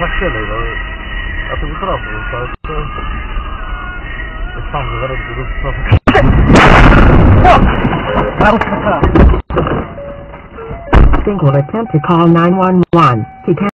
za chwilę, no. To już robię, to... to... to sam zaraz attempt to call 911. He can